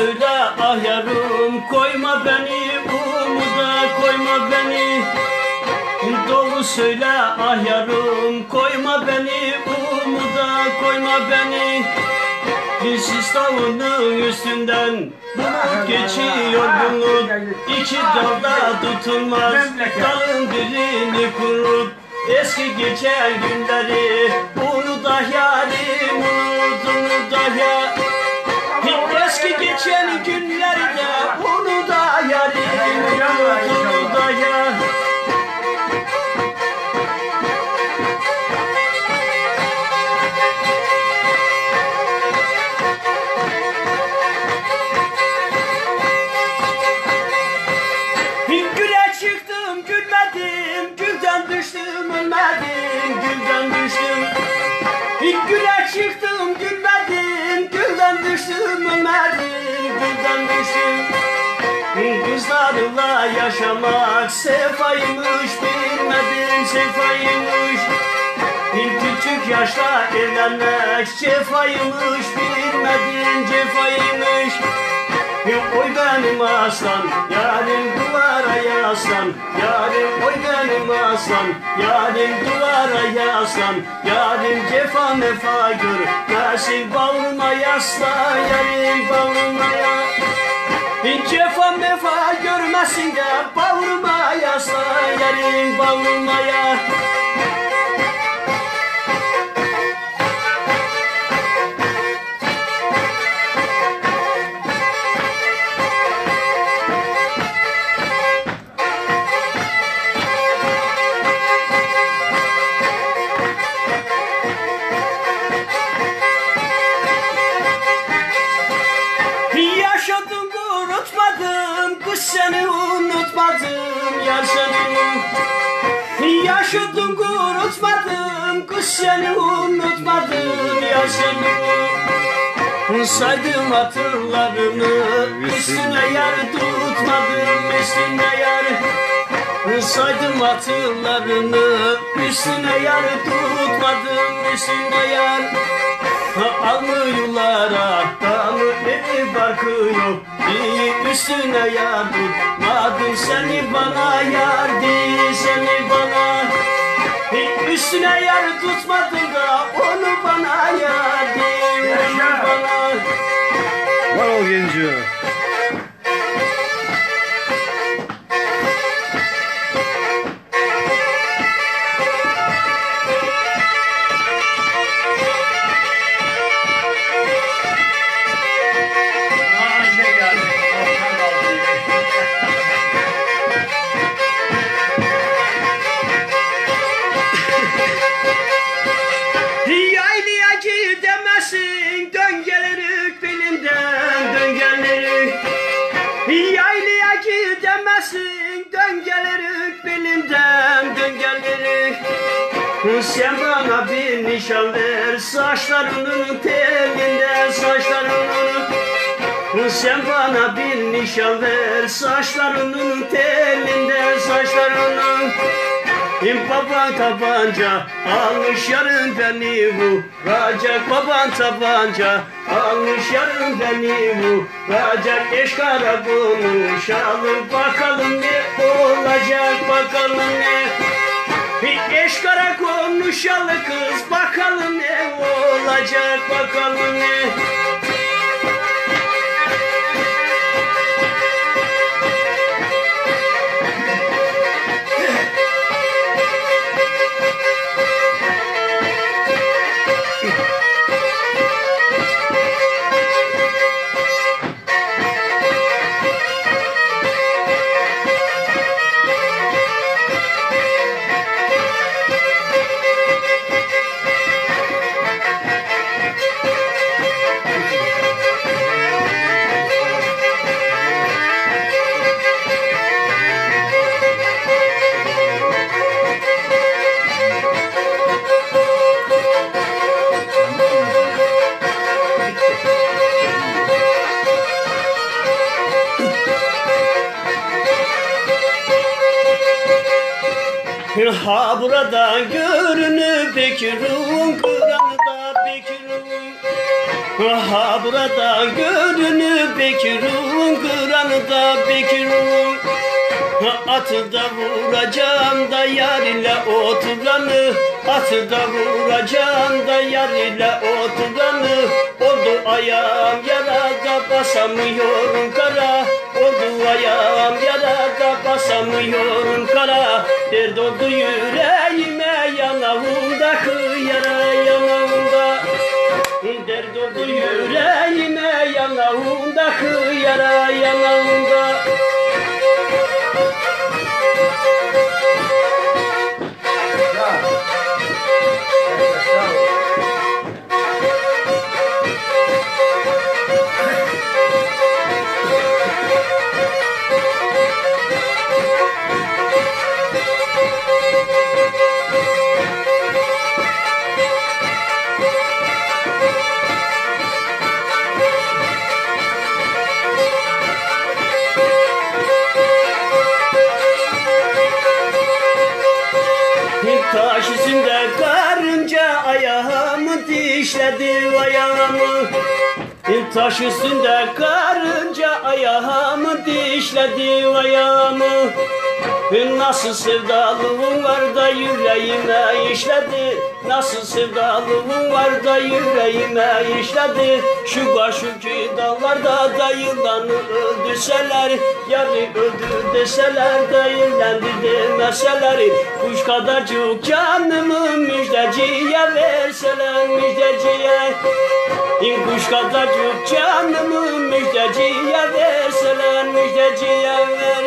söyle ah yarım koyma beni umuda koyma beni. Doğru söyle ah yarım koyma beni umuda koyma beni. Dilsiz tavuğunun üstünden bulut geçiyor bulut İki dalda tutulmaz dalın birini kurut Eski geçen günleri unut ah yarim unut unut ah ya düştüm ölmedim. Gülden düştüm. Güle çıktım gülmedim. Gülden düştüm ölmedim. Gülden düştüm Kızlarla yaşamak Sefaymış bilmedim Sefaymış Küçük yaşta evlenmek Cefaymış bilmedin Cefaymış. Oy benim aslan, yarim duvara yaslan. Yarim oy benim aslan, yarim duvara yaslan. Yarim cefa mefa gör, nasip bağrıma yaslan Yarim bağrıma ya Cefa mefa görmesin de bağrıma yaslan Yarim bağrıma seni Saydım hatırlarını Üstüne yar tutmadım Üstüne yar Saydım hatırlarını Üstüne yar tutmadım Üstüne yar. Almıyorlar adamı evi barkı yok Bir üstüne yar tutmadın seni bana yar değil seni bana Bir üstüne yar tutmadın Var ol Sen bana bir nişan ver saçlarının telinden saçlarının Sen bana bir nişan ver saçlarının telinden saçlarının Baban tabanca almış yarın beni vuracak. Baban tabanca almış yarın beni vuracak. Eşkara konuşalım bakalım ne olacak bakalım ne Eşkara konuşalı kız bakalım ne olacak bakalım ne Ha burada görünür Bekir'in Kur'an'da Bekir'in Ha burada görünür Bekir'un kıranı da Bekir'un. Atı da vuracağım da yar ile oturanı Atı da vuracağım da yar ile oturanı. Oldu ayağım yarada basamıyorum kara Oldu ayağım yarada basamıyorum kara Dert oldu yüreğime yanağımda yara yanağımda Dert oldu yüreğime yanağımda yara yanağımda Taş üstünde karınca ayağımı dişledi ayağımı Nasıl sevdalığım var da yüreğime işledi. Nasıl sevdalığım var da yüreğime işledi. Şu karşıki dallarda da yılanı öldürseler Yarı öldür deseler da yılandı demeseler. Kuş kadarcık canımı müjdeciye verseler müjdeciye. Kuş kadarcık canımı müjdeciye verseler müjdeciye ver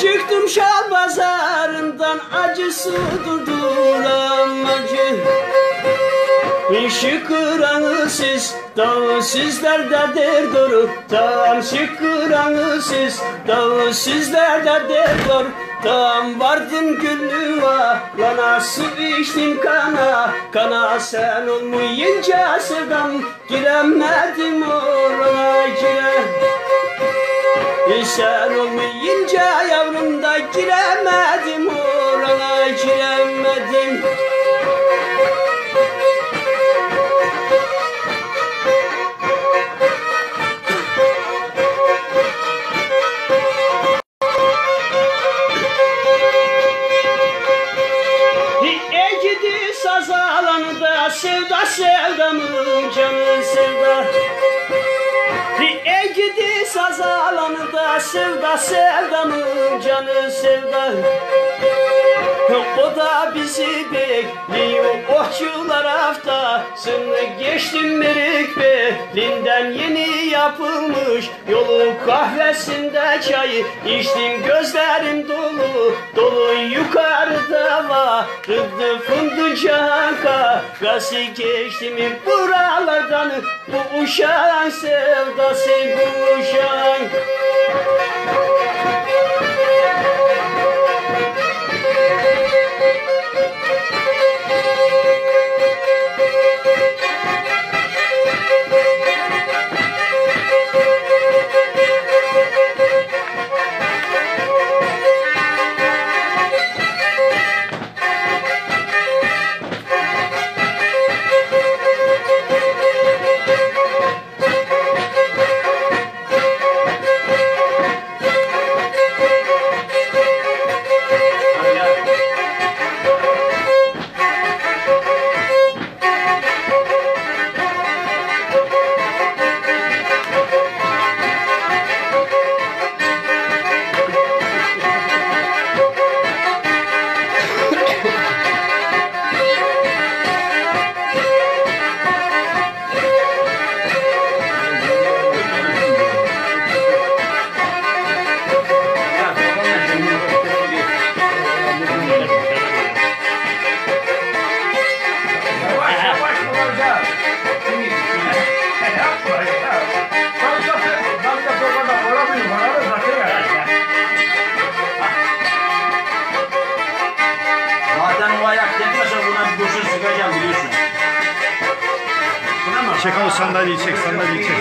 çıktım şah pazarından acı su durduram acı Şıkıranı siz, dağı sizlerde dur Tam şıkıranı siz, dağı sizlerde dur Tam vardın güllüva, bana su içtin kana Kana sen olmayınca sevdam, giremedim orana gire Sen olmayınca yavrum da giremedim orana giremedim canı sevda. O da bizi bekliyor. Ohçular haftasını geçtim merik belinden yeni yapılmış Yolu kahvesinde çay içtim. Gözlerim dolu Dolu yukarıda vardı fındıcan kahvesi geçtim. Buralardan Bu uşağın sevdası bu uşağın Çek o sandalyeyi çek sandalyeyi çek.